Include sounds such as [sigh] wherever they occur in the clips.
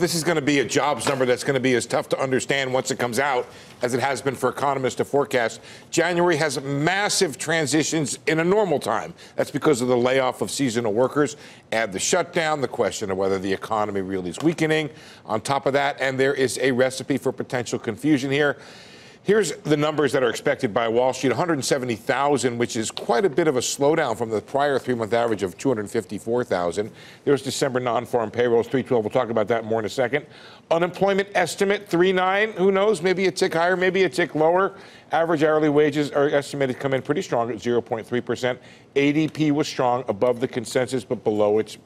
this is going to be a jobs number that's going to be as tough to understand once it comes out as it has been for economists to forecast. January has massive transitions in a normal time. That's because of the layoff of seasonal workers, add the shutdown, the question of whether the economy really is weakening. On top of that, and there is a recipe for potential confusion here. Here's the numbers that are expected by Wall Street 170,000, which is quite a bit of a slowdown from the prior three month average of 254,000. There's December non farm payrolls, 312. We'll talk about that more in a second. Unemployment estimate, 3.9. Who knows? Maybe a tick higher, maybe a tick lower. Average hourly wages are estimated to come in pretty strong at 0.3%. ADP was strong above the consensus, but below its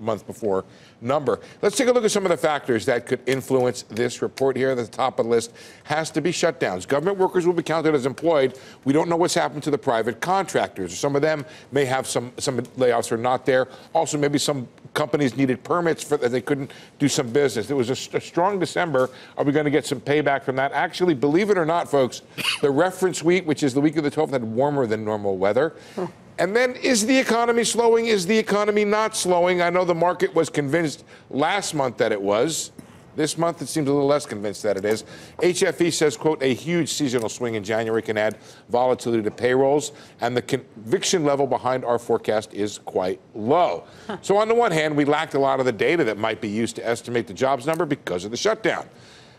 month before number. Let's take a look at some of the factors that could influence this report here. The top of the list has to be shutdowns. Government workers will be counted as employed. We don't know what's happened to the private contractors. Some of them may have some some layoffs are not there. Also, maybe some companies needed permits for that they couldn't do some business. It was a, a strong December. Are we going to get some payback from that? Actually, believe it or not, folks, the reference week, which is the week of the 12th, had warmer than normal weather. And then, is the economy slowing? Is the economy not slowing? I know the market was convinced last month that it was. This month, it seems a little less convinced that it is. HFE says, quote, a huge seasonal swing in January can add volatility to payrolls, and the conviction level behind our forecast is quite low. Huh. So, on the one hand, we lacked a lot of the data that might be used to estimate the jobs number because of the shutdown.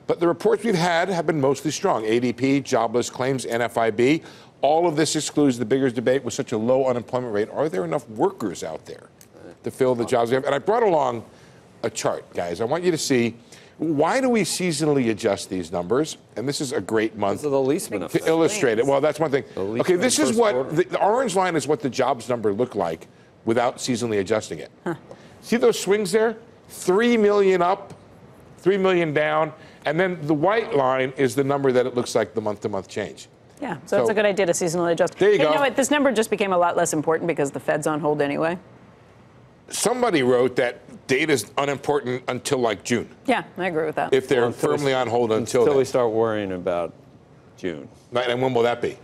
But the reports we've had have been mostly strong. ADP, jobless claims, NFIB, all of this excludes the bigger debate with such a low unemployment rate. Are there enough workers out there to fill the jobs we have? And I brought along a chart, guys. I want you to see why do we seasonally adjust these numbers? And this is a great month to illustrate it. Well, that's one thing. Okay, this is what the, the, orange line is what the jobs number looked like without seasonally adjusting it. Huh. See those swings there? Three million up, three million down, and then the white line is the number that it looks like the month-to-month change. Yeah, so, so it's a good idea to seasonally adjust. There you hey, go. You know what? This number just became a lot less important because the Fed's on hold anyway. Somebody wrote that data is unimportant until like June. Yeah, I agree with that. If they're well, firmly on hold until until we start worrying about June. And when will that be?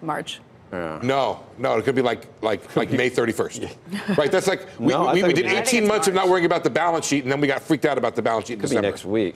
March. Yeah. No, no, it could be like like like May 31st. [laughs] right, that's like we, no, we, we did 18 months of not worrying about the balance sheet, and then we got freaked out about the balance sheet. It could be next week.